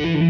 Mm-hmm.